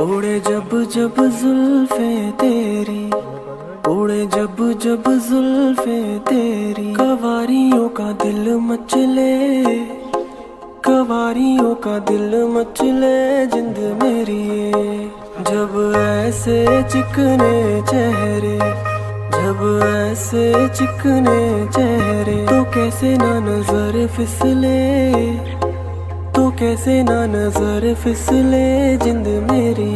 ओड़े जब जब जुल्फे तेरी ओड़े जब जब जुल्फे तेरी, कवारियों का दिल मचले कवारियों का दिल मचले जिंद मेरी जब ऐसे चिकने चेहरे, जब ऐसे चिकने चेहरे तो कैसे ना नज़र फिसले? तो कैसे ना नज़र फिसले जिंद मेरी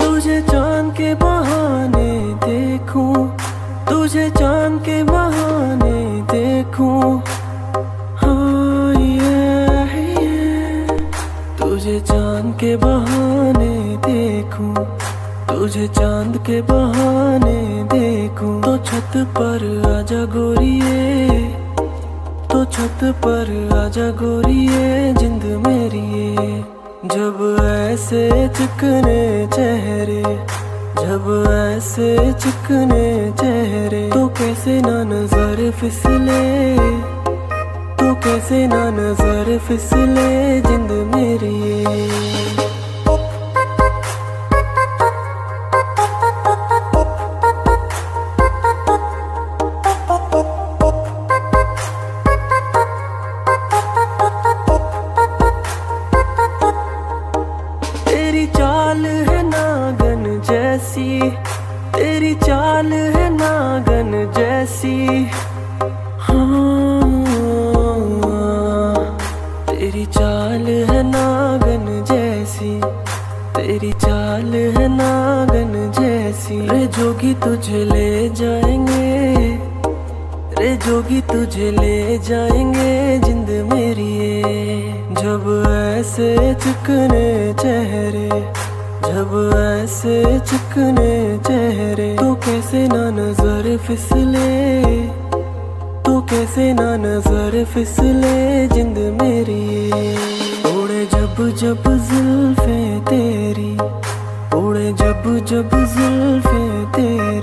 तुझे चाँद के बहाने देखूँ, तुझे चाँद के बहाने देखूँ। के बहाने देखूँ, तुझे चाँद के बहाने देखूँ। तो छत पर आजा गोरिए तो छत पर आजा गोरिए, जिंद मेरी ये। जब ऐसे चिकने चेहरे, जब ऐसे चिकने चेहरे तो कैसे ना नज़र फिसले तो कैसे ना नज़र फिसले जिंद मेरी तेरी चाल है नागन जैसी, तेरी चाल है नागन जैसी। हाँ तेरी चाल है नागन जैसी, तेरी चाल है नागन जैसी। रे जोगी तुझे ले जाएँगे जोगी तुझे ले जाएँगे जिंद मेरी जब ऐसे चिकने चेहरे, जब ऐसे चिकने चेहरे तो कैसे ना नज़र फिसले? तो कैसे ना नज़र फिसले जिंद मेरी उड़े जब जब जुल्फे तेरी, उड़े जब जब जुल्फे तेरी।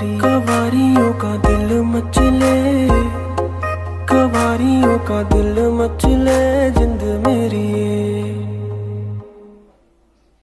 दिल मचले जिंद मेरी